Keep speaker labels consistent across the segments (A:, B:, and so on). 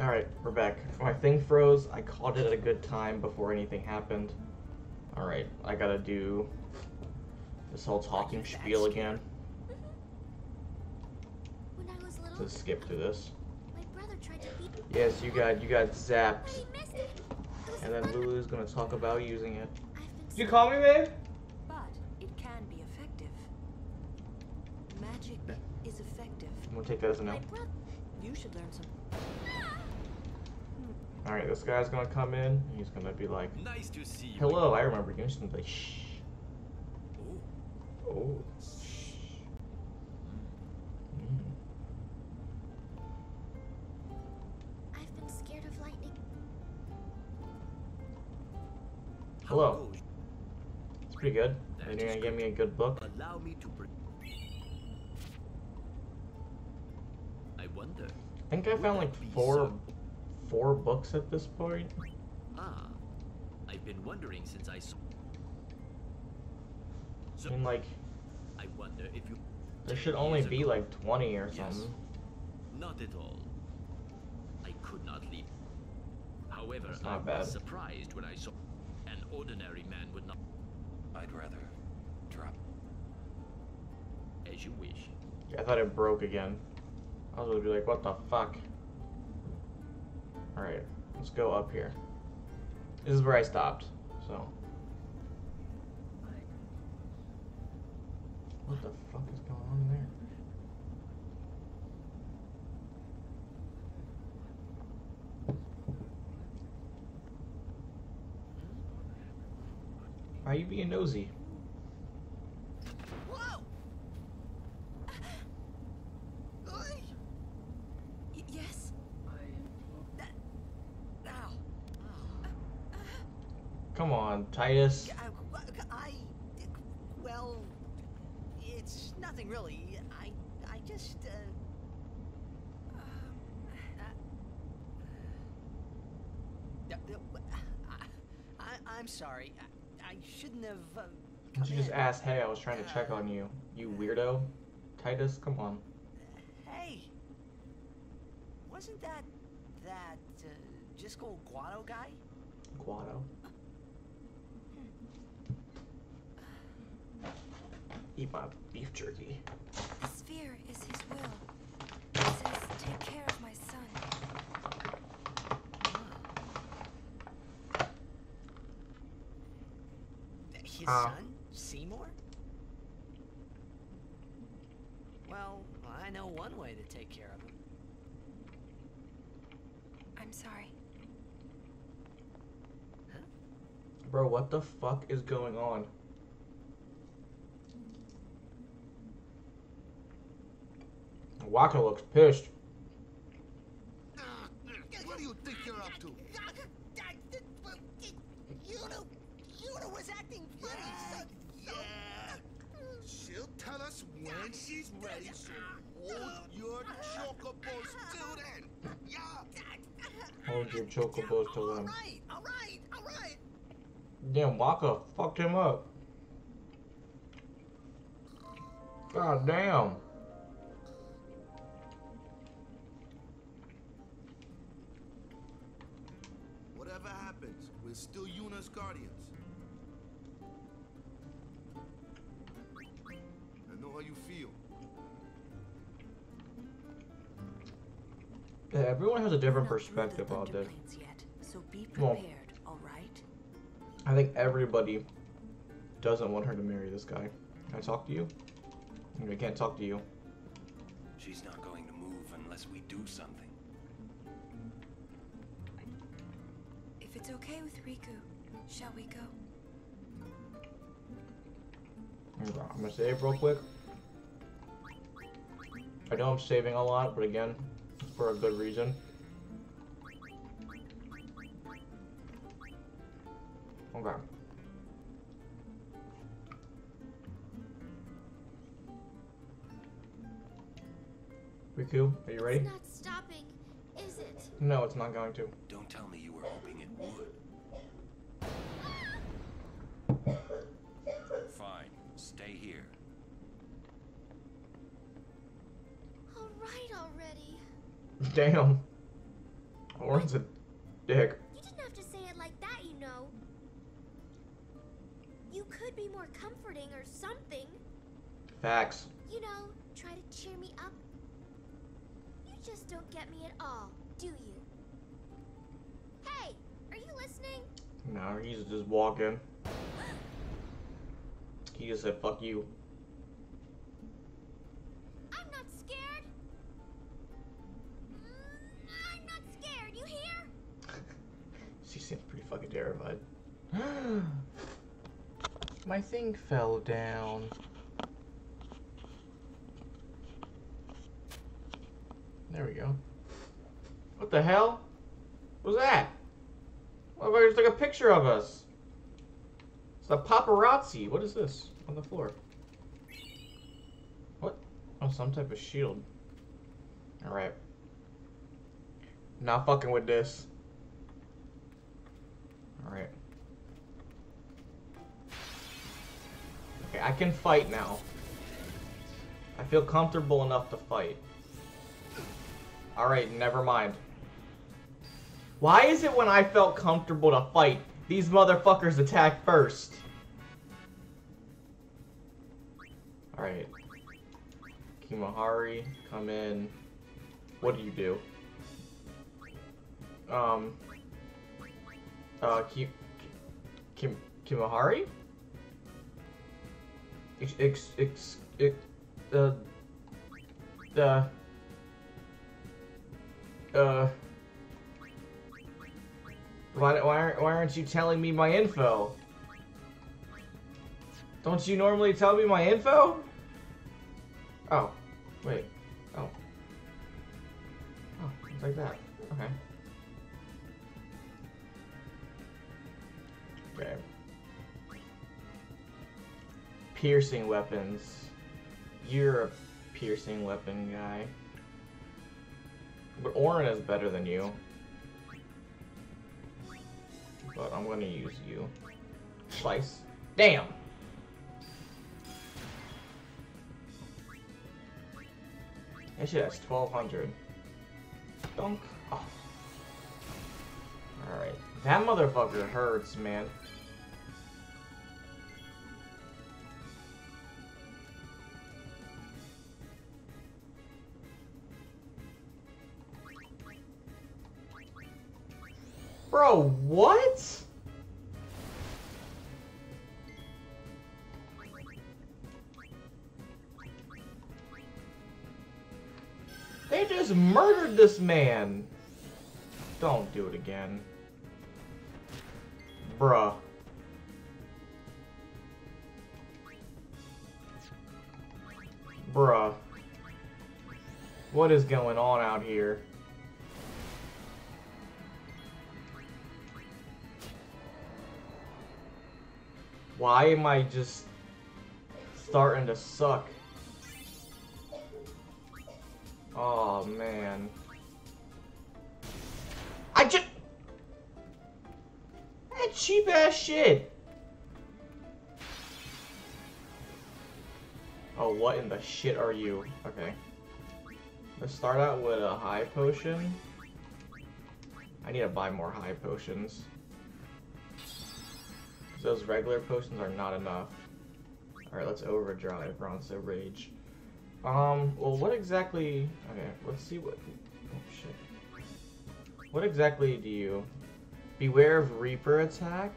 A: Alright, we're back. Oh, my thing froze. I caught it at a good time before anything happened. Alright, I gotta do this whole talking spiel again.
B: When I was little,
A: To skip through this.
B: my brother tried to beat
A: Yes, you got you got zapped.
B: But he missed it. It was
A: And then. Lulu's gonna talk about using it. Did you call me, babe?
C: But it can be effective. Magic is effective.
A: I'm gonna take that as a
B: My
A: no.
C: You should learn some.
A: Alright, this guy's gonna come in. and He's gonna be like,
D: Nice to see you.
A: hello, I remember you. And she's gonna be like, shh.
D: Oh,
A: Oh. Mm.
B: I've been scared of lightning.
A: Hello. It's pretty good.
D: That
A: And you're gonna give me a good book.
D: Allow me to. Pre- I wonder.
A: I think I found like
D: Would that be
A: four,
D: so?
A: Four books at this point.
D: Ah, I've been wondering since I saw.
A: I
D: So
A: mean, like,
D: I wonder if you.
A: there should only be
D: ago-
A: like 20 or
D: Yes.
A: something.
D: Not at all. I could not leave. However,
A: That's
D: I
A: not bad.
D: was surprised when I saw an ordinary man would not.
E: I'd rather drop.
D: As you wish.
A: I thought it broke again. I was gonna be like, what the fuck? Alright, let's go up here. This is where I stopped, so. What the fuck is going on there? Why are you being nosy?
C: Whoa! Oi! Y- yes? That. Ow.
A: Come on, Tidus.
C: I. Well. It's nothing really. I. I just. Uh, uh, I, I, I'm sorry. I, I shouldn't have. Uh,
A: You just
C: in.
A: ask, hey, I was trying to check on you. You weirdo. Tidus, come on.
C: Hey, wasn't that that uh, Jyscal Guado guy?
A: Guado. Eat my beef jerky.
F: The sphere is his will. It says, take care of my son.
C: His
A: Ah.
C: son, Seymour? Well, I know one way to take care of him.
F: I'm sorry.
A: Bro, what the fuck is going on? Wakka looks pissed.
G: What do you think you're up to?
C: Yuna, Yuna was acting funny. So,
G: Yeah. She'll tell us when she's ready, so hold your chocobos till then. Yeah.
A: Hold your chocobos till
C: all
A: then.
C: right, all right, all right.
A: Damn, Wakka fucked him up. God damn.
G: Happens, we're still Yuna's guardians. I know how you feel.
A: Yeah, everyone has a different
C: We're not through the
A: perspective on this.
C: Thunder Plains Yet, so be
A: Well-
C: prepared, all right?
A: I think everybody doesn't want her to marry this guy. Can I talk to you? I can't talk to you.
E: She's not going to move unless we do something.
F: It's okay with Rikku, shall we go?
A: I'm gonna save real quick. I know I'm saving a lot, but again, it's for a good reason. Okay. Rikku, are you ready?
B: It's not stopping, is it?
A: No, it's not going to.
E: Don't tell me you were hoping it would. Fine. Stay here.
B: All right already.
A: Damn. Auron's a dick.
B: You didn't have to say it like that, you know. You could be more comforting or something.
A: Facts.
B: You know, try to cheer me up. You just don't get me at all, do you? Listening?
A: No, he's just walking. He just said, fuck you.
B: I'm not scared. Mm, I'm not scared, you hear?
A: She seems pretty fucking terrified. My thing fell down. There we go. What the hell? Was that? Motherfucker took a picture of us. It's the paparazzi. What is this on the floor? What? Oh, some type of shield. Alright. Not fucking with this. Alright. Okay, I can fight now. I feel comfortable enough to fight. Alright, never mind. Why is it when I felt comfortable to fight, these motherfuckers attack first? Alright. Kimahri, come in. What do you do? Um. Uh, Ki Kim Kimahri? Ex, ex, ex, ex, uh, the, uh, why, why, aren't- why aren't you telling me my info? Don't you normally tell me my info? Oh, wait, oh. Oh, it's like that, okay. Okay. Piercing weapons. You're a piercing weapon guy. But Auron is better than you. But I'm gonna use you. Slice. Damn! That shit has 1200. Dunk. Ah. Oh. Alright. That motherfucker hurts, man. This man. Don't do it again. Bruh. Bruh. What is going on out here? Why am I just starting to suck? Oh man. Cheap ass shit. Oh, what in the shit are you? Okay. Let's start out with a high potion. I need to buy more high potions. Those regular potions are not enough. Alright, let's overdrive Ronso Rage. Um, well, what exactly... Okay, let's see what... Oh, shit. What exactly do you... Beware of Reaper attack.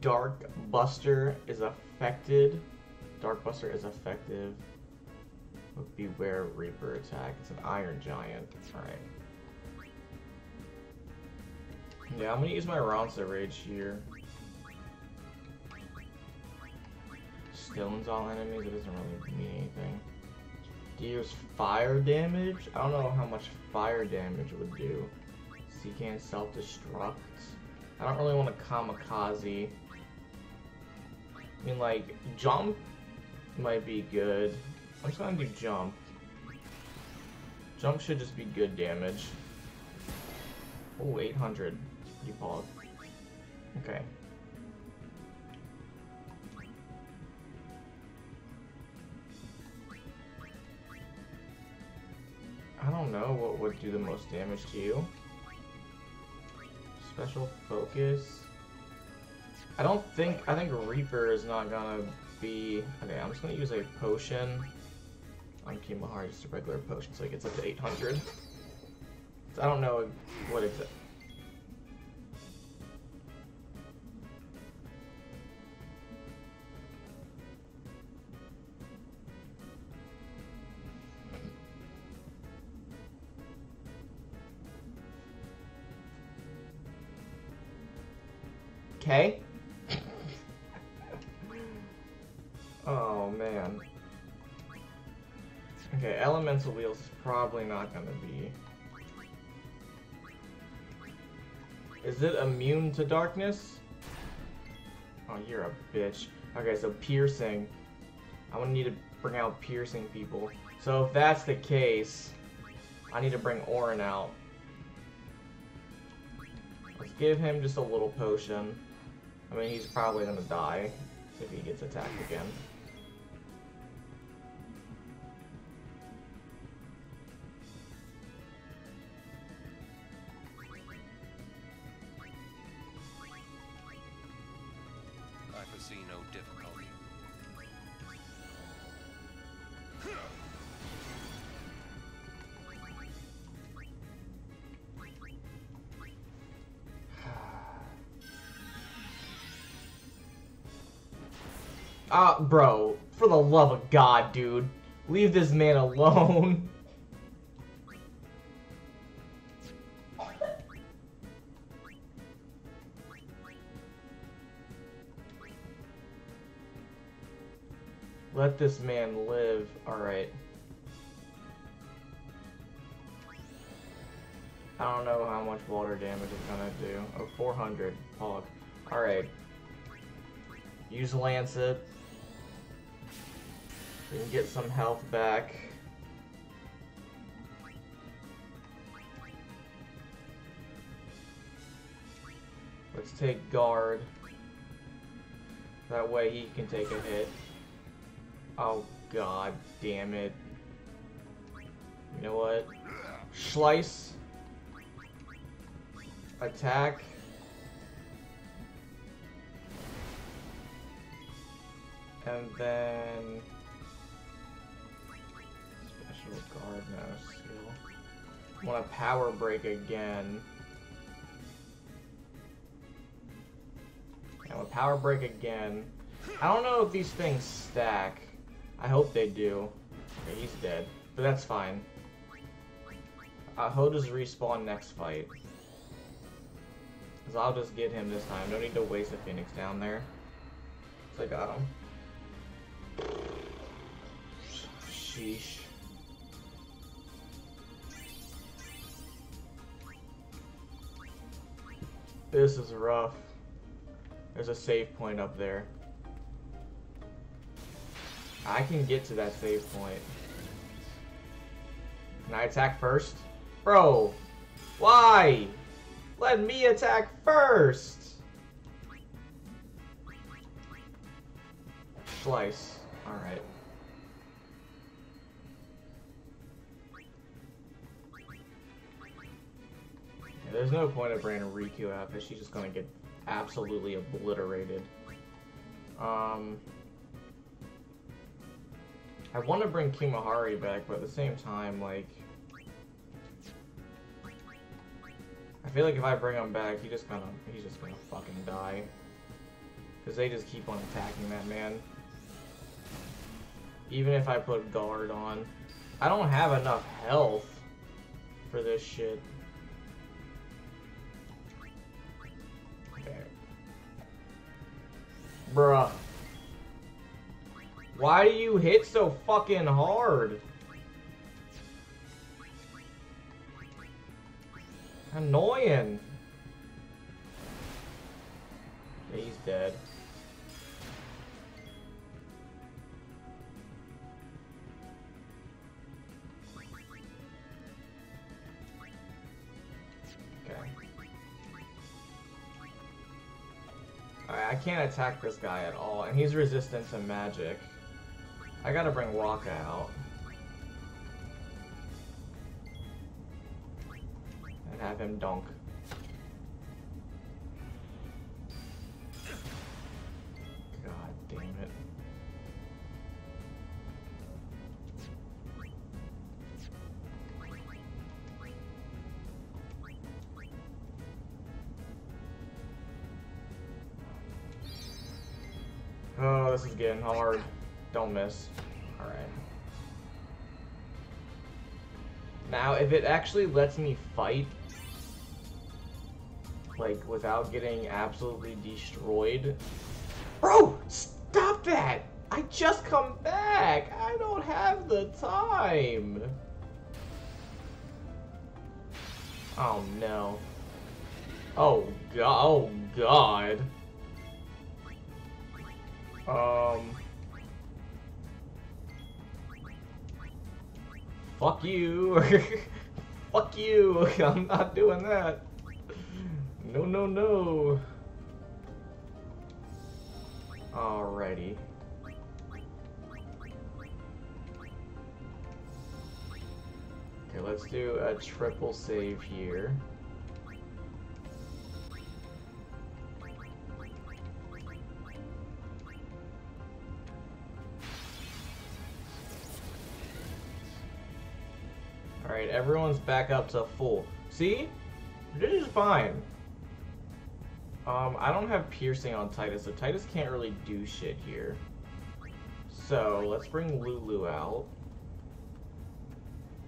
A: Dark Buster is affected. Dark Buster is effective. Beware of Reaper attack. It's an Iron Giant. Alright. Yeah, I'm gonna use my Ronso Rage here. Stones all enemies, it doesn't really mean anything. Deals fire damage? I don't know how much fire damage would do. So you can't self-destruct. I don't really want to kamikaze. I mean, like, jump might be good. I'm just gonna do jump. Jump should just be good damage. Oh, 800. You pog. Okay. I don't know what would do the most damage to you. Special focus. I don't think I think Reaper is not gonna be okay. I'm just gonna use a potion on Kimahri, just a regular potion, so it gets up to 800. So I don't know what it's. Okay. oh man. Okay, elemental wheels is probably not gonna be. Is it immune to darkness? Oh, you're a bitch. Okay, so piercing. I'm gonna need to bring out piercing people. So if that's the case, I need to bring Auron out. Let's give him just a little potion. I mean, he's probably gonna die if he gets attacked again. Ah, bro, for the love of God, dude. Leave this man alone. Let this man live. Alright. I don't know how much water damage it's gonna do. Oh, 400. Hog. Alright. Use Lancet. We can get some health back. Let's take guard. That way he can take a hit. Oh god damn it. You know what? Slice. Attack. And then guard no skill. Want to power break again. And with power break again. I don't know if these things stack. I hope they do. Okay, he's dead. But that's fine. Uh, he'll respawn next fight. Cause I'll just get him this time. No need to waste a phoenix down there. I got him. Sheesh. This is rough. There's a save point up there. I can get to that save point. Can I attack first? Bro! Why? Let me attack first! Slice. Alright. There's no point of bringing Rikku out because she's just gonna get absolutely obliterated. Um, I want to bring Kimahri back, but at the same time, like, I feel like if I bring him back, he just gonna he's just gonna fucking die. Cause they just keep on attacking that man. Even if I put guard on, I don't have enough health for this shit. Bruh. Why do you hit so fucking hard? Annoying. Yeah, he's dead. I can't attack this guy at all, and he's resistant to magic. I gotta bring Wakka out. And have him dunk. Is getting hard. Don't miss. Alright. Now, if it actually lets me fight, like, without getting absolutely destroyed... Bro! Stop that! I just come back! I don't have the time! Oh, no. Oh, god. Oh, God. Um... Fuck you. Fuck you. I'm not doing that. No, no, no. Alrighty. Okay, let's do a triple save here. Alright, everyone's back up to full. See? This is fine. Um, I don't have piercing on Tidus, so Tidus can't really do shit here. So, let's bring Lulu out.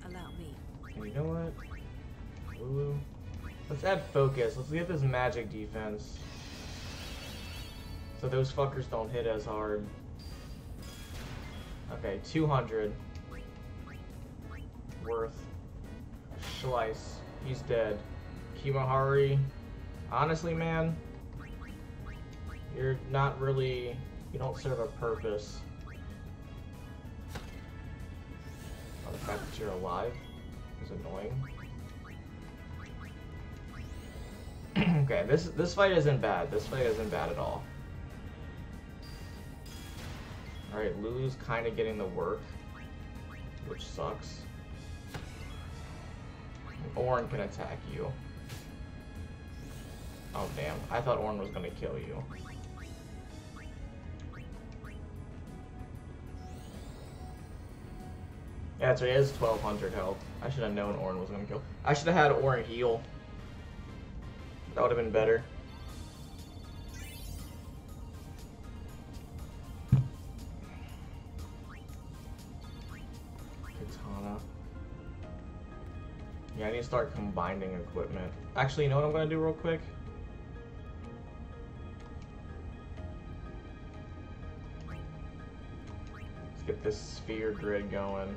F: Allow me.
A: And you know what? Lulu? Let's add focus. Let's get this magic defense. So those fuckers don't hit as hard. Okay, 200. Worth. Schleiss. He's dead. Kimahri. Honestly, man, you're not really. You don't serve a purpose. Oh, the fact that you're alive is annoying. okay, this this fight isn't bad. This fight isn't bad at all. Alright, Lulu's kind of getting the work, which sucks. Auron can attack you. Oh damn, I thought Auron was gonna kill you. Yeah, so he has 1200 health. I should have known Auron was gonna kill. I should have had Auron heal. That would have been better. Yeah, I need to start combining equipment. Actually, you know what I'm gonna do real quick? Let's get this sphere grid going.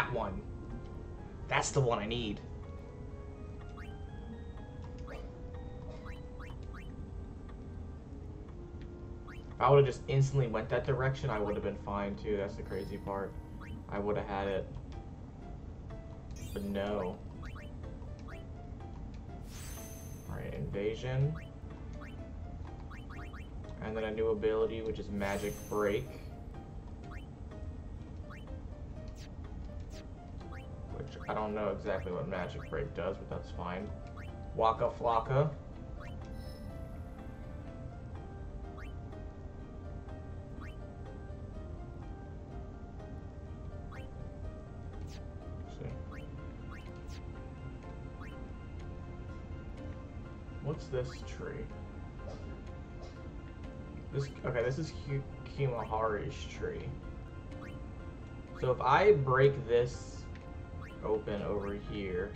A: That one. That's the one I need. If I would have just instantly went that direction, I would have been fine too. That's the crazy part. I would have had it. But no. Alright, invasion. And then a new ability, which is magic break. Which I don't know exactly what magic break does, but that's fine. Waka Flocka. What's this tree? This okay. This is Ki- Kimahri's tree. So if I break this open over here,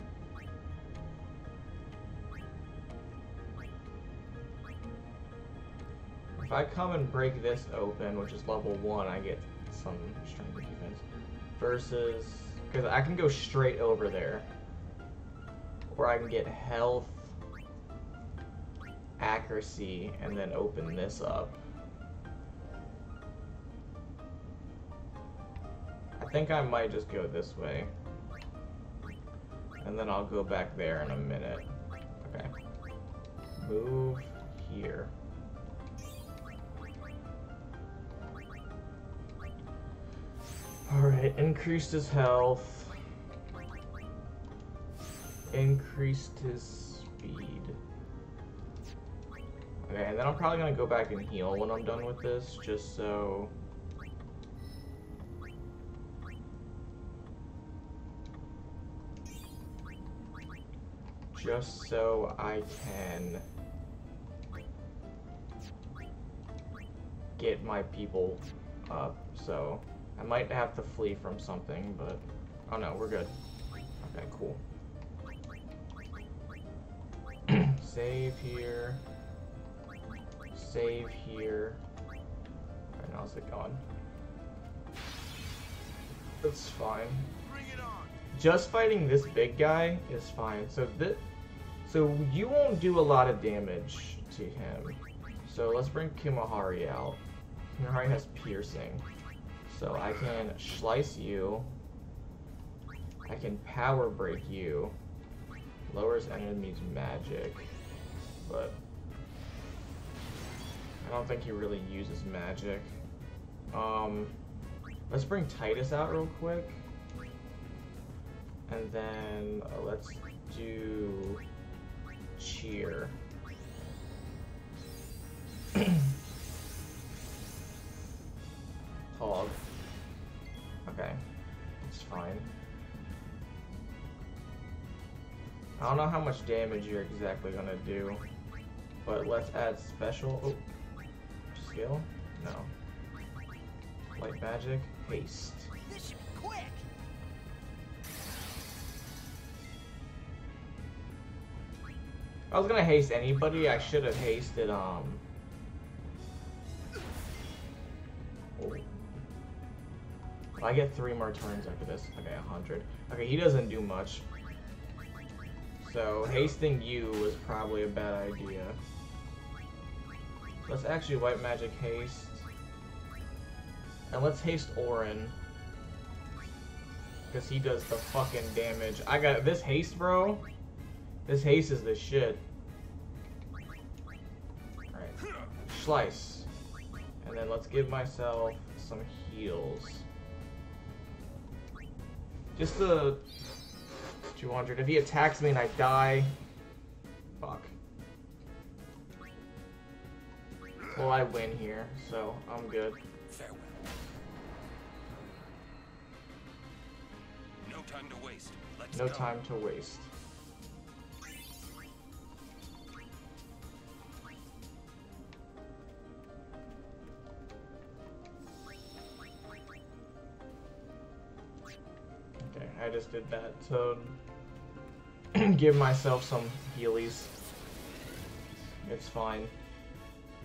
A: if I come and break this open, which is level one, I get some strength defense. Versus because I can go straight over there, or I can get health accuracy and then open this up. I think I might just go this way. And then I'll go back there in a minute. Okay. Move here. Alright, increased his health. Increased his speed. Okay, and then I'm probably gonna go back and heal when I'm done with this, just so... Just so I can get my people up, so I might have to flee from something, but oh no, we're good. Okay, cool. Save here. Save here. Alright, now how's it gone? That's fine.
G: Bring it on.
A: Just fighting this big guy is fine. So this, so you won't do a lot of damage to him. So let's bring Kumahari out. Kumahari has piercing. So I can slice you. I can power break you. Lowers enemies magic. But I don't think he really uses magic. Um let's bring Tidus out real quick. And then uh, let's do cheer. Hog. Okay, it's fine. I don't know how much damage you're exactly gonna do, but let's add special. Oh, skill? No. Light magic, haste.
C: This should be quick.
A: I was gonna haste anybody. I should have hasted um. I get three more turns after this. Okay, a hundred. Okay, he doesn't do much. So hasting you was probably a bad idea. Let's actually white magic haste. And let's haste Auron. Because he does the fucking damage. I got this haste, bro. This haste is the shit. Alright. Slice. And then let's give myself some heals. Just the 200. If he attacks me and I die, fuck. Well, I win here, so I'm good.
E: Farewell. No time to waste. Let's
A: No
E: go.
A: time to waste. I just did that so give myself some healies. It's fine.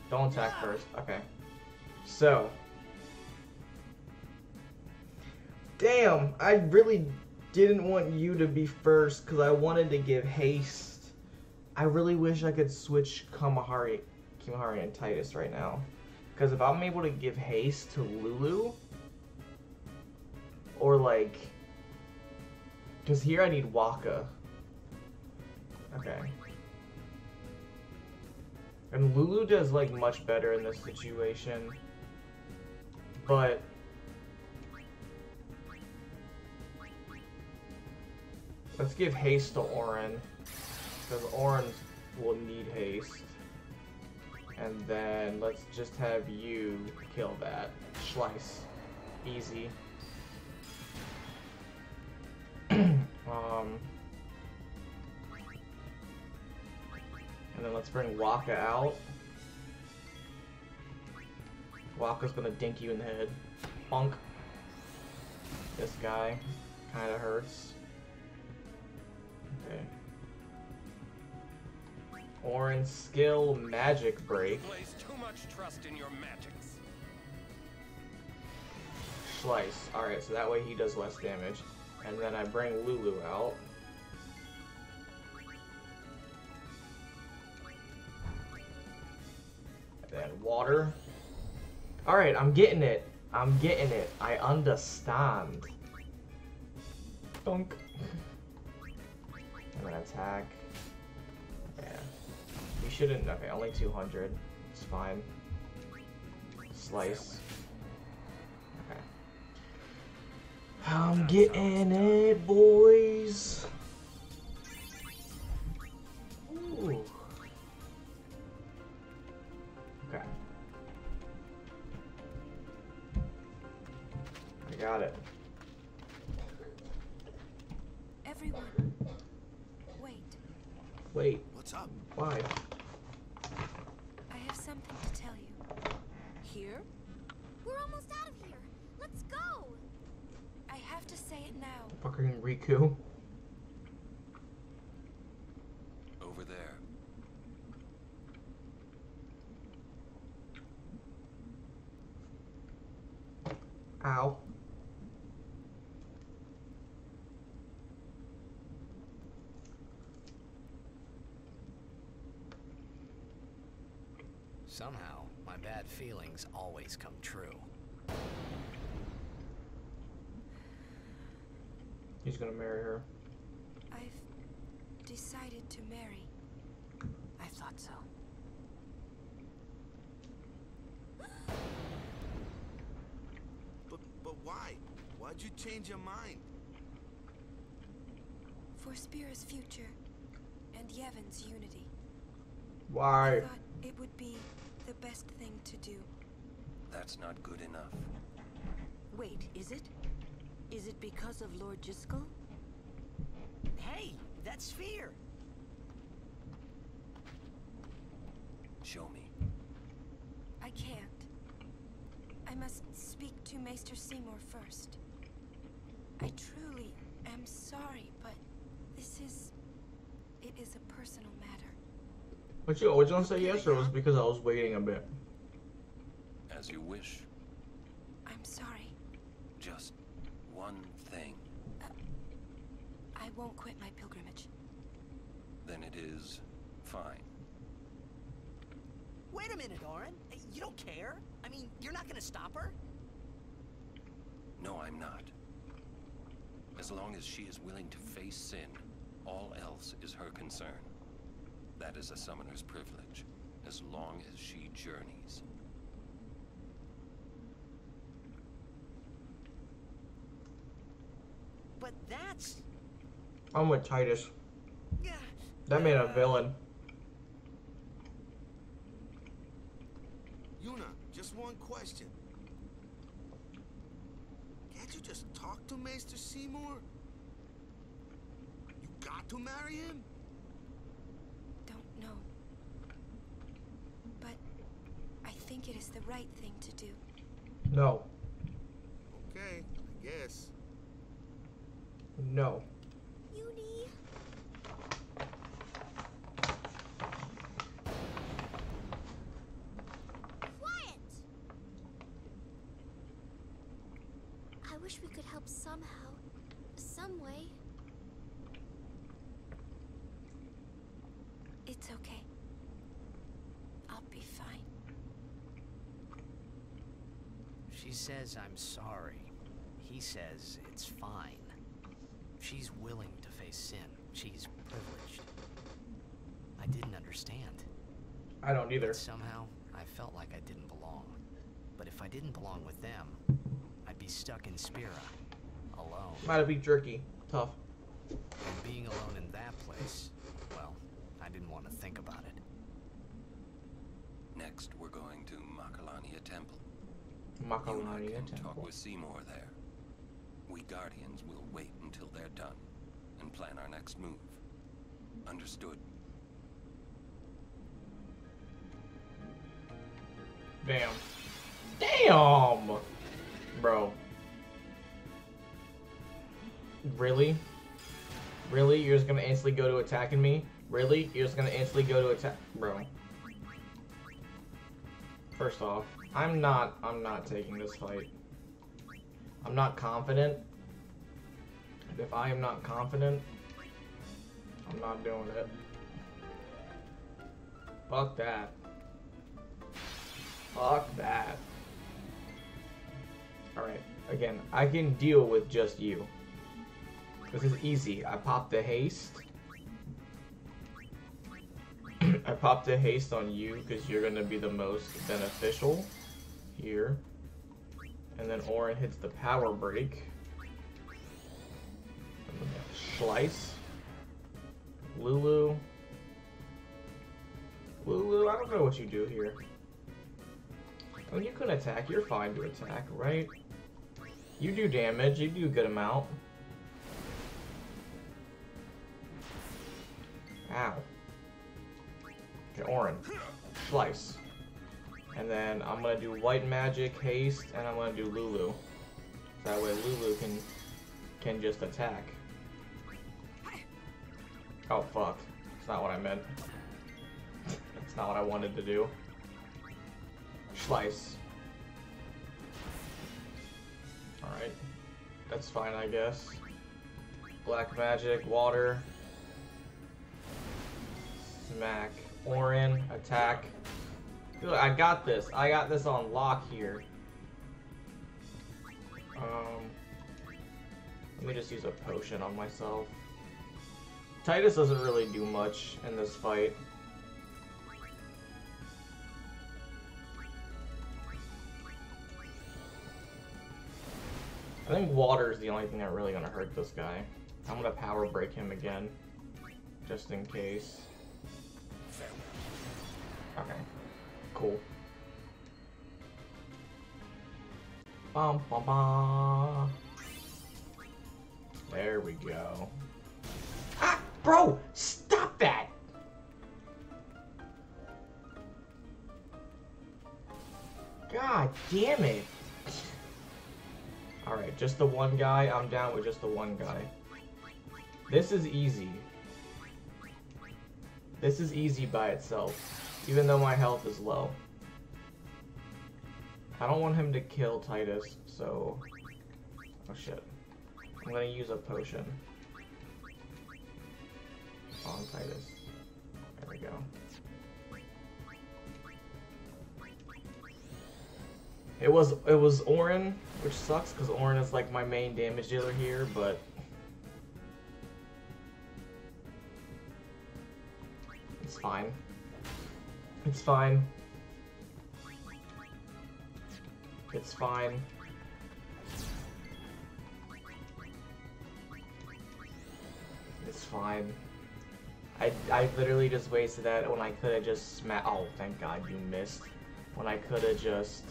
A: Don't attack first. Okay. So. Damn, I really didn't want you to be first because I wanted to give haste. I really wish I could switch Kamahari, Kimahri and Tidus right now. Because if I'm able to give haste to Lulu, or like, because here I need Wakka. Okay. And Lulu does like much better in this situation. But let's give haste to Auron. Because Auron will need haste. And then let's just have you kill that. Slice. Easy. Um And then let's bring Wakka out. Wakka's gonna dink you in the head. Punk. This guy kinda hurts. Okay. Orange skill magic break.
E: Place too much trust in your magics.
A: Slice. Alright, so that way he does less damage. And then I bring Lulu out. And then water. Alright, I'm getting it. I'm getting it. I understand. Dunk. And then attack. Yeah. You shouldn't. Okay, only 200. It's fine. Slice. I'm getting it, boys.
C: Somehow, my bad feelings always come true.
A: He's gonna marry her.
F: I've decided to marry.
C: I thought so.
G: But but why? Why'd you change your mind?
F: For Spira's future and Yevon's unity. I
A: Why?
F: thought it would be the best thing to do.
E: That's not good enough.
H: Wait, is it? Is it because of Lord Jyscal?
C: Hey, that's Sphere!
E: Show me.
F: I can't. I must speak to Maester Seymour first. I truly am sorry, but this is. It is a personal matter.
A: But you always gonna say yes, or was because I was waiting a bit?
E: As you wish.
F: I'm sorry.
E: Just one thing.
F: Uh, I won't quit my pilgrimage.
E: Then it is fine.
C: Wait a minute, Auron. Uh, you don't care? I mean, you're not gonna stop her?
E: No, I'm not. As long as she is willing to face sin, all else is her concern. That is a summoner's privilege, as long as she journeys.
C: But that's...
A: I'm with
C: Tidus.
A: That made a villain.
G: Yuna, just one question. Can't you just talk to Maester Seymour? You got to marry him?
F: Don't know. But I think it is the right thing to do.
A: No.
G: Okay, I guess.
A: No.
B: Uni. Quiet. I wish we could help somehow. Some way.
F: It's okay. I'll be fine.
C: She says I'm sorry. He says it's fine. She's willing to face sin. She's privileged. I didn't understand.
A: I don't either.
C: But somehow, I felt like I didn't belong. But if I didn't belong with them, I'd be stuck in Spira, alone.
A: Might be jerky. Tough.
C: And being alone in that place, well, I didn't want to think about it.
E: Next, we're going to Macalania Temple. Yuna can talk with Seymour there. We Guardians will wait until they're done and plan our next move. Understood?
A: Damn. Damn! Bro. Really? Really? You're just gonna instantly go to attacking me? Really? You're just gonna instantly go to attack? Bro. First off, I'm not, I'm not taking this fight. I'm not confident. If I am not confident, I'm not doing it. Fuck that. Fuck that. Alright, again, I can deal with just you. This is easy. I pop the haste. I popped the haste on you because you're gonna be the most beneficial here. And then Auron hits the power break. Slice. Lulu. Lulu, I don't know what you do here. I mean, you can attack. You're fine to attack, right? You do damage. You do a good amount. Ow. Okay, Auron. Slice. And then I'm gonna do white magic, haste, and I'm gonna do Lulu. That way Lulu can can just attack. Oh fuck. That's not what I meant. That's not what I wanted to do. Slice. Alright. That's fine, I guess. Black magic, water. Smack. Auron, attack. I got this. I got this on lock here. Um, let me just use a potion on myself. Tidus doesn't really do much in this fight. I think water is the only thing that's really gonna hurt this guy. I'm gonna power break him again, just in case. Okay, cool. Bum, bum, bum. There we go. Ah, bro, stop that! God damn it. Alright, just the one guy. I'm down with just the one guy. This is easy. This is easy by itself, even though my health is low. I don't want him to kill Tidus, so... Oh shit. I'm gonna use a potion. On Tidus. There we go. It was it was Auron, which sucks because Auron is like my main damage dealer here, but it's fine. It's fine. It's fine. It's fine. I, I literally just wasted that when I could have just sma- Oh, thank God you missed. When I could have just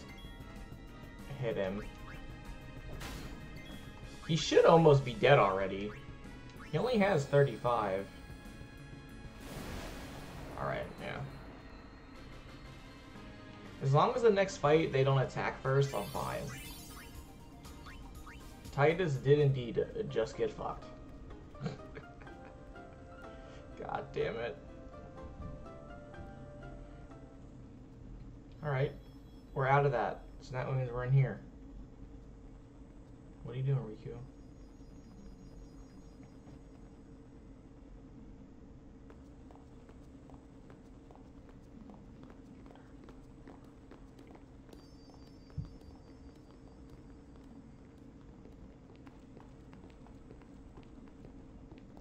A: hit him. He should almost be dead already. He only has 35. Alright, yeah. As long as the next fight they don't attack first, I'm fine. Tidus did indeed just get fucked. God damn it. Alright. We're out of that. So that means we're in here. What are you doing, Rikku?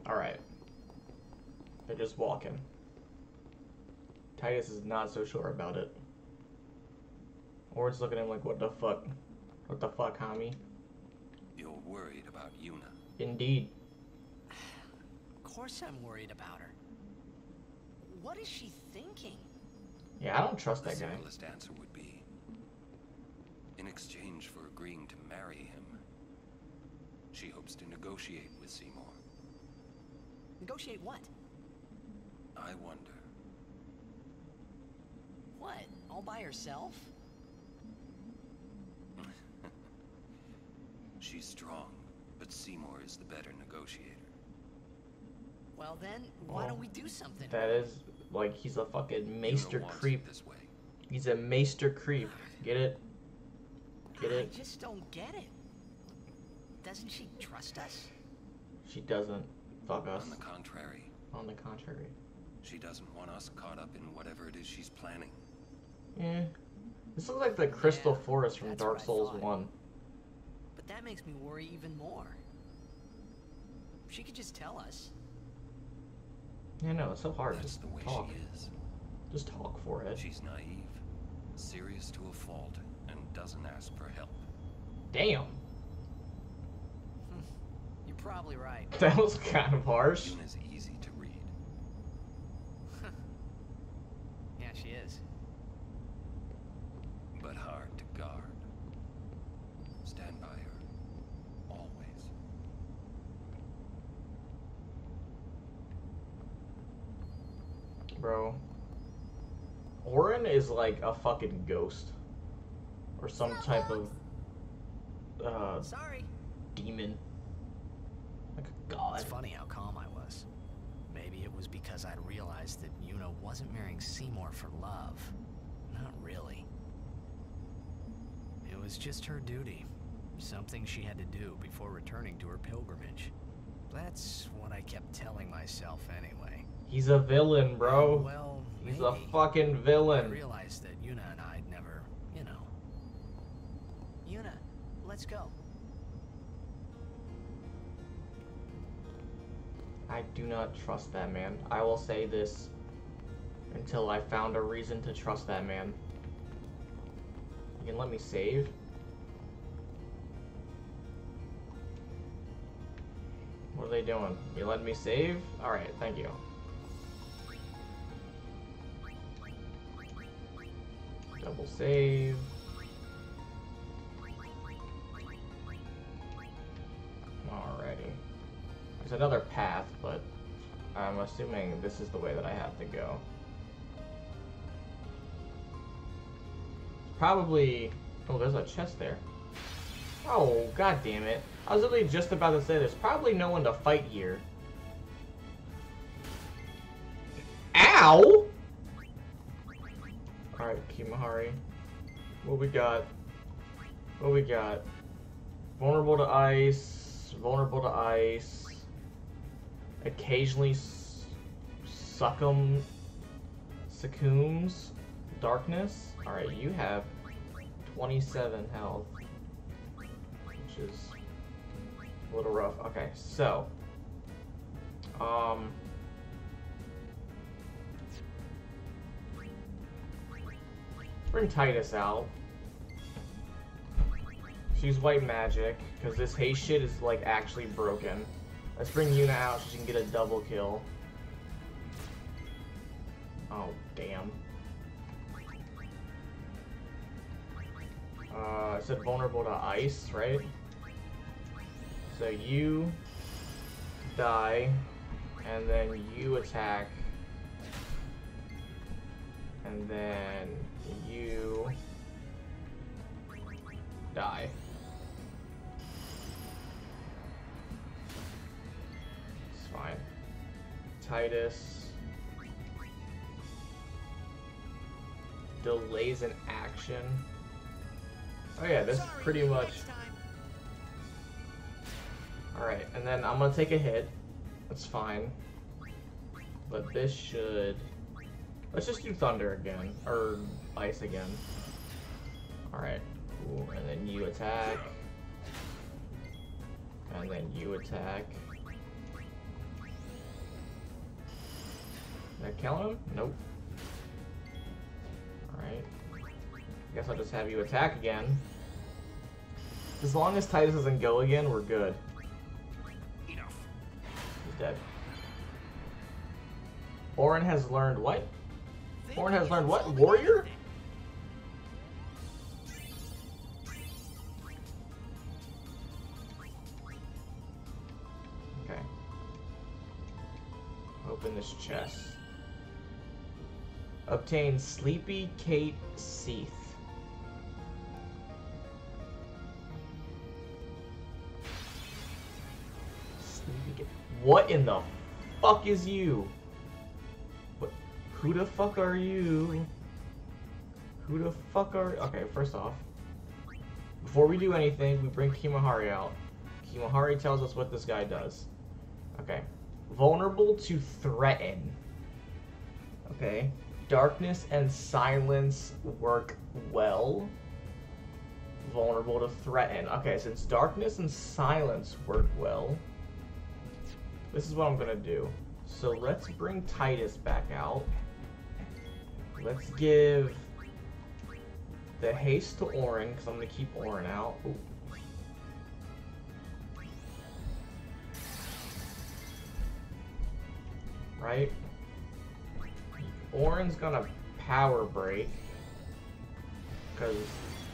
A: Alright. They're just walking. Tidus is not so sure about it. Auron's looking at him like, what the fuck? What the fuck, homie?
E: You're worried about Yuna.
A: Indeed.
C: Of course I'm worried about her. What is she thinking?
A: Yeah, I don't trust
E: The
A: that guy.
E: The simplest answer would be, in exchange for agreeing to marry him, she hopes to negotiate with Seymour.
C: Negotiate what?
E: I wonder.
C: What? All by herself?
E: She's strong, but Seymour is the better negotiator.
C: Well then, why
A: Oh,
C: don't we do something?
A: That is like he's a fucking maester
E: Yuna wants it
A: creep.
E: this way.
A: He's a maester creep. Get it? Get it?
C: I
A: it?
C: just don't get it. Doesn't she trust us?
A: She doesn't. Fuck us.
E: On the contrary,
A: On the contrary.
E: She doesn't want us caught up in whatever it is she's planning.
A: Yeah. This looks like the Crystal
C: Yeah,
A: Forest from Dark Souls 1.
C: But that makes me worry even more. She could just tell us.
A: Yeah, no, it's so hard.
E: That's
A: Just
E: the way
A: talk.
E: she is.
A: Just talk for it.
E: She's naive, serious to a fault, and doesn't ask for help.
A: Damn. Hmm.
C: You're probably right.
A: That was kind of harsh.
E: Yuna's easy to read.
C: Yeah, she is.
E: but hard to guard. Stand by her. Always.
A: Bro. Auron is like a fucking ghost. Or some type of uh
C: Sorry.
A: demon. Like a god.
C: It's funny how calm I was. Maybe it was because I'd realized that Yuna wasn't marrying Seymour for love. Not really. It was just her duty. Something she had to do before returning to her pilgrimage. That's what I kept telling myself anyway.
A: He's a villain, bro.
C: Well,
A: He's
C: maybe.
A: a fucking villain.
C: I realized that Yuna and I'd never, you know. Yuna, let's go.
A: I do not trust that man. I will say this until I found a reason to trust that man. You can let me save? What are they doing? You let me save? Alright, thank you. Double save. Alrighty. There's another path, but I'm assuming this is the way that I have to go. Probably. Oh, there's a chest there. Oh, god damn it. I was literally just about to say there's probably no one to fight here. Ow! Alright, Kimahri. What we got? What we got? Vulnerable to ice. Vulnerable to ice. Occasionally s- succumb, succumbs. Darkness. Alright, you have 27 health. Which is a little rough. Okay, so. Um. Bring Tidus out. She's white magic, because this haste shit is like actually broken. Let's bring Yuna out so she can get a double kill. Oh, damn. Uh, I said vulnerable to ice, right? So you die, and then you attack, and then you die. It's fine. Tidus delays an action. Oh yeah, this is pretty much. Alright, and then I'm gonna take a hit. That's fine. But this should. Let's just do thunder again. Or ice again. Alright, cool. And then you attack. And then you attack. Did I kill him? Nope. Alright. Guess I'll just have you attack again. As long as Tidus doesn't go again, we're good.
E: Enough.
A: He's dead. Auron has learned what? Auron has learned what? Warrior? Okay. Open this chest. Obtain Sleepy Kate Seath. What in the fuck is you? Who the fuck are you? Who the fuck are? Okay, first off, before we do anything, we bring Kimahri out. Kimahri tells us what this guy does. Okay, vulnerable to threaten. Okay, darkness and silence work well. Vulnerable to threaten. Okay, since darkness and silence work well, this is what I'm gonna do. So let's bring Tidus back out. Let's give the haste to Auron, because I'm going to keep Auron out. Ooh. Right? Auron's gonna power break. Because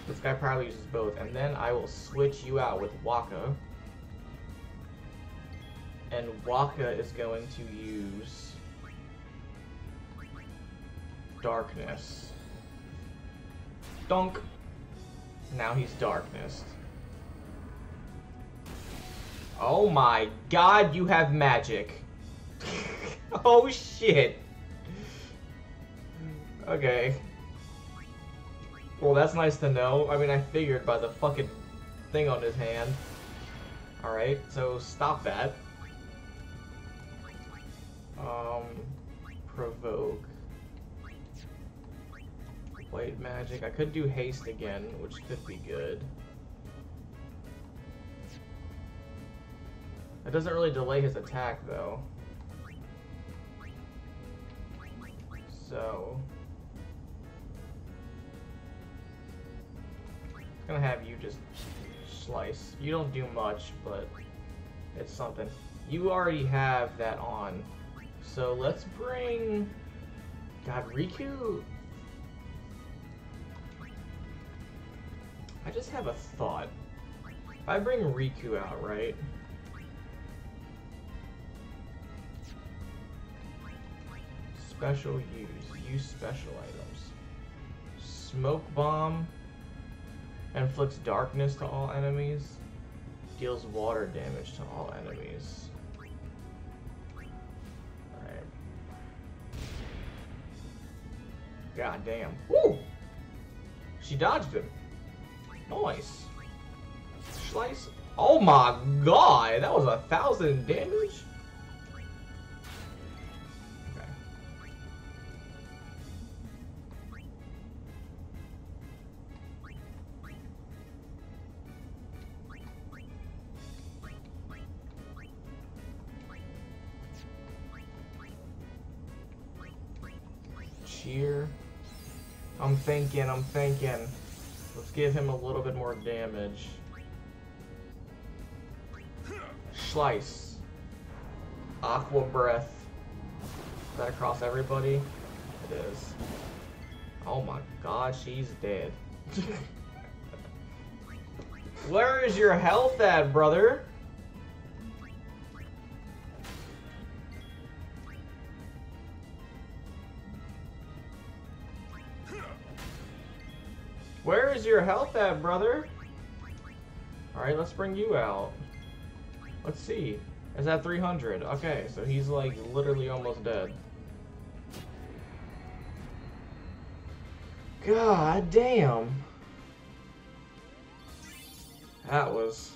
A: this guy probably uses both. And then I will switch you out with Wakka. And Wakka is going to use Darkness. Dunk. Now he's Darkness. Oh my god, you have magic. oh shit. Okay. Well, that's nice to know. I mean, I figured by the fucking thing on his hand. Alright, so stop that. Um, provoke. White magic. I could do haste again, which could be good. That doesn't really delay his attack, though. So... I'm gonna have you just slice. You don't do much, but it's something. You already have that on. So let's bring... God, Rikku... I just have a thought. If I bring Rikku out, right? Special use. Use special items. Smoke Bomb inflicts darkness to all enemies. Deals water damage to all enemies. Alright. God damn. Woo! She dodged him. Nice. Slice. Oh my god, that was a thousand damage? Cheer. I'm thinking, I'm thinking. Give him a little bit more damage. Slice. Aqua Breath. Is that across everybody? It is. Oh my god, she's dead. Where is your health at, brother? Your brother? Alright, let's bring you out. Let's see. Is that 300? Okay, so he's like literally almost dead. God damn. That was...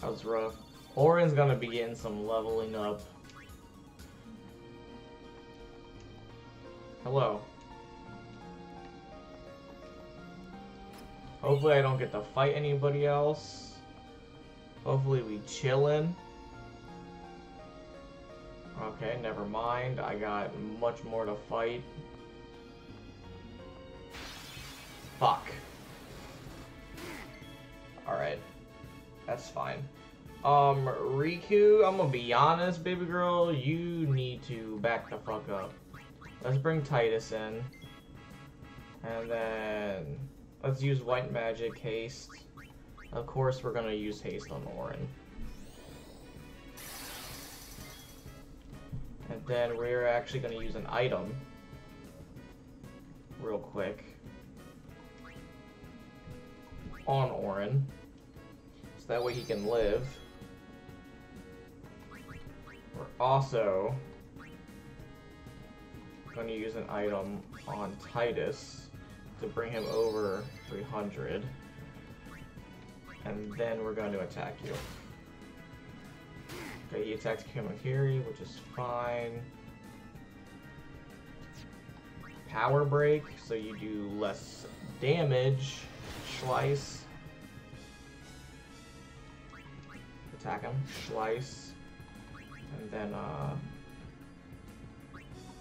A: That was rough. Auron's gonna be getting some leveling up. Hello. Hopefully I don't get to fight anybody else. Hopefully we chillin'. Okay, never mind. I got much more to fight. Fuck. Alright. That's fine. Um, Rikku, I'm gonna be honest, baby girl, you need to back the fuck up. Let's bring Tidus in. And then let's use white magic haste. Of course we're gonna use haste on Auron. And then we're actually gonna use an item. Real quick. On Auron. So that way he can live. We're also to use an item on Tidus to bring him over 300. And then we're going to attack you. Okay, he attacks Kimahri, which is fine. Power break, so you do less damage. Slice. Attack him. Slice. And then, uh...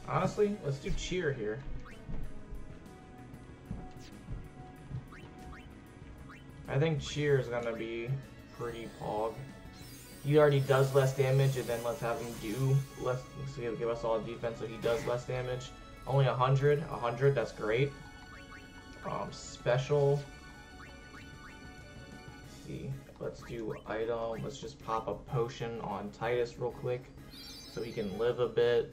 A: Honestly, let's do cheer here. I think cheer is gonna be pretty pog. He already does less damage, and then let's have him do less. So he'll give us all defense, so he does less damage. Only 100, 100, that's great. Um, special. Let's see, let's do item. Let's just pop a potion on Tidus real quick, so he can live a bit.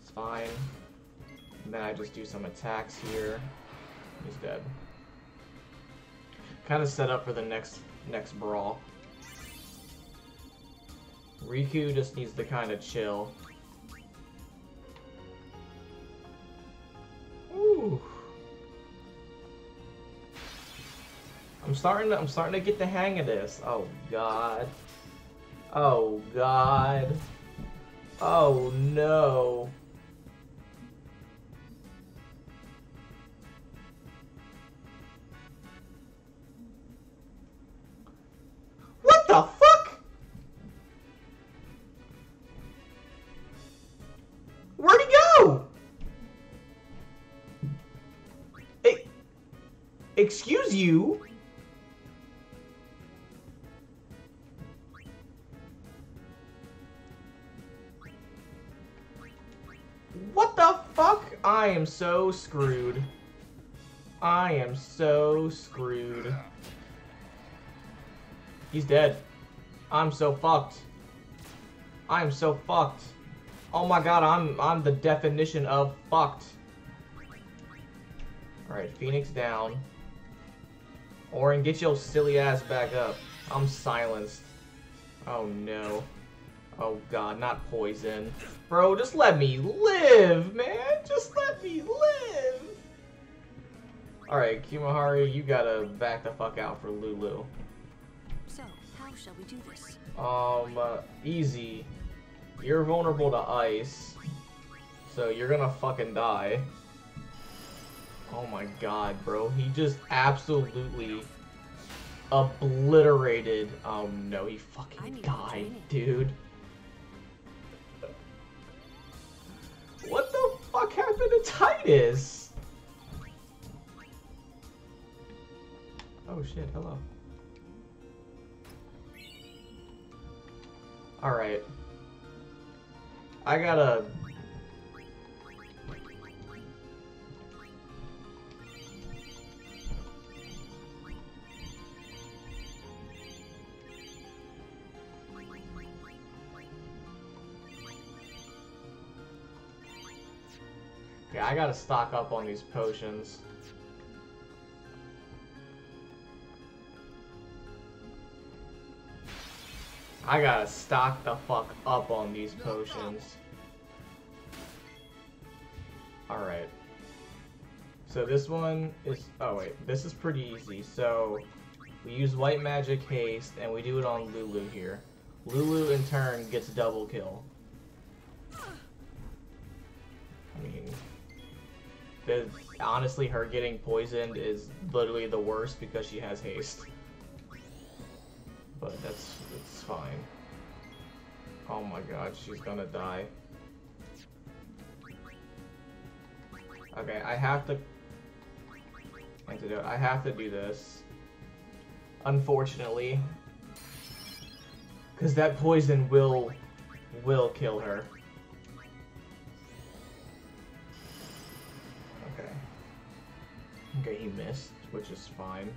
A: It's fine. And then I just do some attacks here. He's dead. Kind of set up for the next next brawl. Rikku just needs to kind of chill. Ooh. I'm starting to I'm starting to get the hang of this. Oh god. Oh god. Oh no. Excuse you? What the fuck? I am so screwed. I am so screwed. He's dead. I'm so fucked. I am so fucked. Oh my god, I'm I'm the definition of fucked. Alright, Phoenix down. Auron, get your silly ass back up. I'm silenced. Oh no. Oh god, not poison. Bro, just let me live, man! Just let me live! Alright, Kimahri, you gotta back the fuck out for Lulu.
H: So, how shall we do this?
A: Um, uh, easy. You're vulnerable to ice, so you're gonna fucking die. Oh my god, bro. He just absolutely obliterated. Oh no, he fucking died, dude. What the fuck happened to Tidus? Oh shit, hello. Alright. I gotta... I gotta stock up on these potions. I gotta stock the fuck up on these potions. Alright. So this one is... Oh wait, this is pretty easy. So we use White Magic Haste and we do it on Lulu here. Lulu in turn gets double kill. The, honestly, her getting poisoned is literally the worst because she has haste. But that's it's fine. Oh my god, she's gonna die. Okay, I have to antidote. I have to do this. Unfortunately. Cause that poison will will kill her. Okay, he missed, which is fine.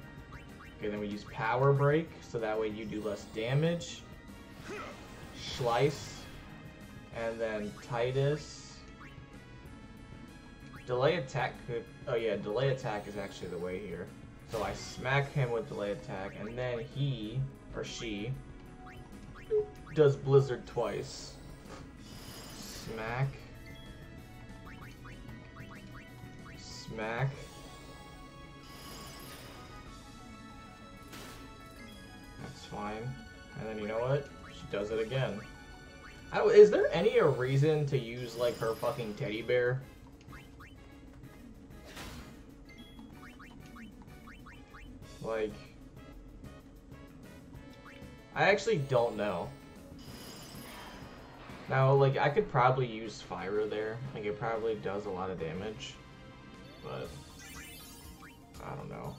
A: Okay, then we use Power Break, so that way you do less damage. Slice. And then Tidus. Delay attack could... Oh yeah, delay attack is actually the way here. So I smack him with delay attack, and then he, or she, does Blizzard twice. Smack. Smack. Fine. And then you know what? She does it again. Is there any a reason to use like her fucking teddy bear? Like, I actually don't know. Now, like, I could probably use Fire there. Like, it probably does a lot of damage. But, I don't know.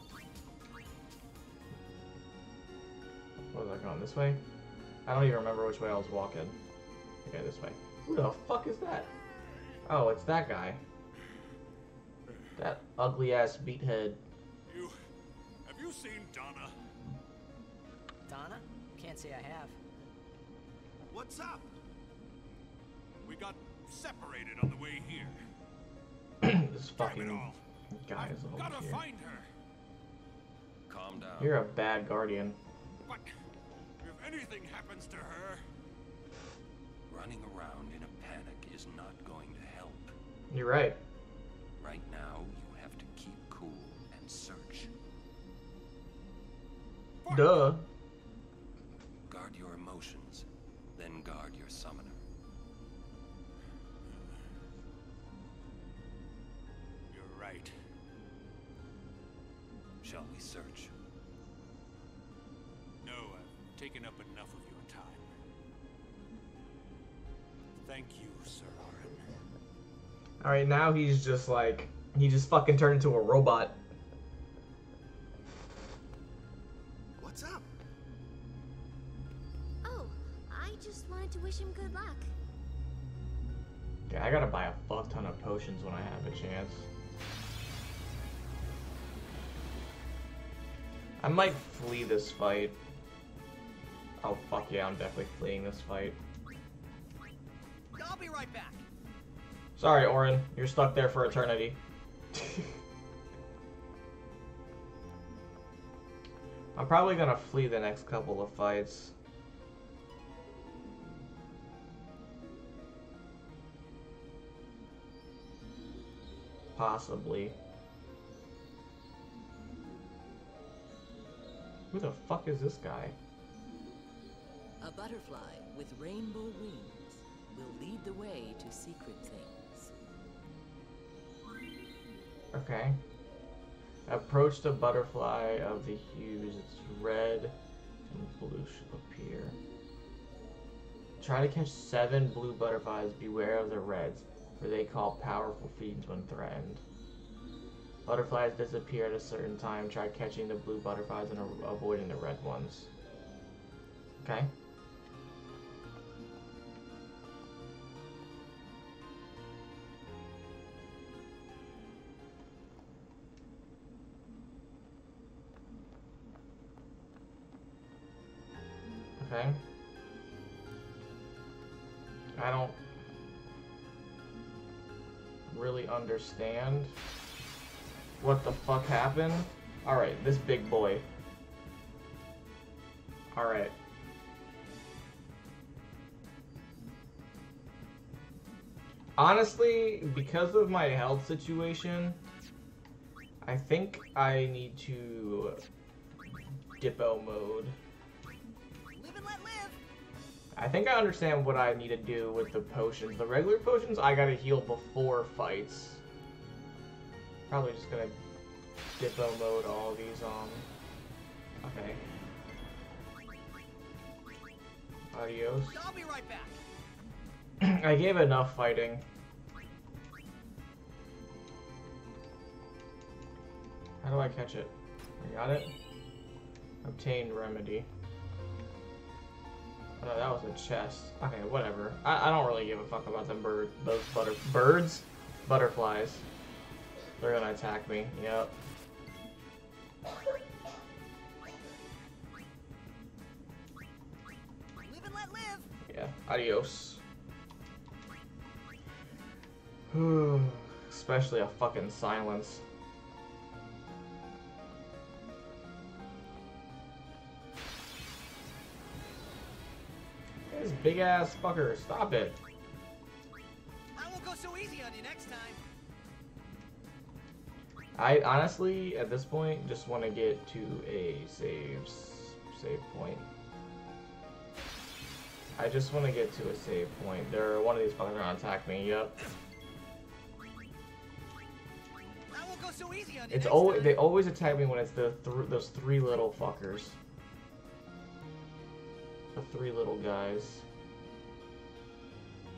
A: What was I going, this way? I don't even remember which way I was walking. Okay, this way. Who the fuck is that? Oh, it's that guy. That ugly ass beathead.
I: You have you seen Donna?
C: Donna? Can't say I have.
G: What's up?
I: We got separated on the way here.
A: this
I: Damn it
A: fucking
I: all.
A: guy is over
I: gotta
A: here.
I: find her.
E: Calm down.
A: You're a bad guardian.
I: But if anything happens to her,
E: Running around in a panic is not going to help.
A: You're right.
E: Right now, you have to keep cool and search.
A: Duh.
E: Guard your emotions, then guard your summoner.
I: you're right.
E: Shall we search?
I: No, I've taken up enough of your time. Thank you, Sir Auron.
A: Alright, now he's just like, he just fucking turned into a robot.
G: What's up?
B: Oh, I just wanted to wish him good luck.
A: Yeah, I gotta buy a fuck ton of potions when I have a chance. I might flee this fight. Oh fuck yeah, I'm definitely fleeing this fight.
C: I'll be right back.
A: Sorry, Auron, you're stuck there for eternity. I'm probably gonna flee the next couple of fights. Possibly. Who the fuck is this guy?
H: A butterfly with rainbow wings will lead the way to secret things.
A: Okay. Approach the butterfly of the hues. It's red and blue should appear. Try to catch seven blue butterflies. Beware of the reds, for they call powerful fiends when threatened. Butterflies disappear at a certain time. Try catching the blue butterflies and avoiding the red ones. Okay. Okay. I don't really understand what the fuck happened. Alright, this big boy. Alright. Honestly, because of my health situation, I think I need to Dippo mode. I think I understand what I need to do with the potions. The regular potions, I gotta heal before fights. Probably just gonna Dippo mode all these on. Okay. Adios.
C: I'll be right back.
A: I gave enough fighting. How do I catch it? I got it. Obtained remedy. No, that was a chest. Okay, whatever. I, I don't really give a fuck about them bird, those butter birds, butterflies. They're gonna attack me. Yep.
C: Live and let live.
A: Yeah. Adios. Especially a fucking silence. This big ass fucker, stop it.
C: I won't go so easy on you next time.
A: I honestly, at this point, just want to get to a save save point. I just want to get to a save point. There, are one of these fuckers gonna attack me. Yep.
C: I won't go so easy on
A: It's always
C: time.
A: they always attack me when it's the th those three little fuckers. The three little guys.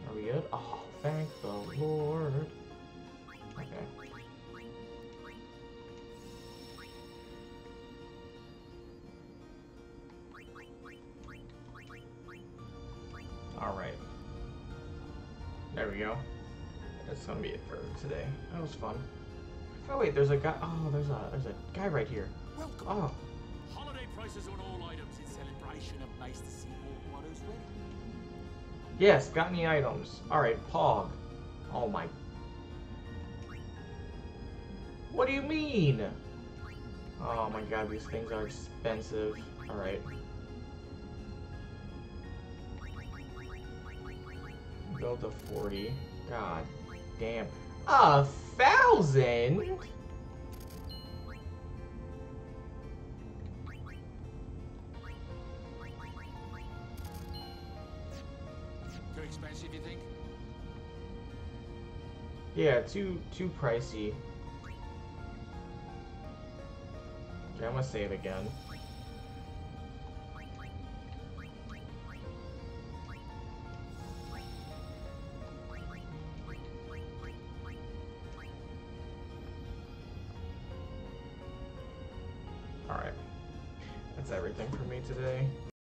A: Are we good? Oh, thank the Lord. Okay. Alright. There we go. That's gonna be it for today. That was fun. Oh wait, there's a guy. Oh, there's a there's a guy right here.
I: Welcome.
A: Oh,
I: Holiday prices on all items
A: yes. Got any items? All right, Pog. Oh my. What do you mean? Oh my God, these things are expensive. All right. Build a 40. God damn. A thousand? Yeah, too too pricey. Okay, I'm gonna save again.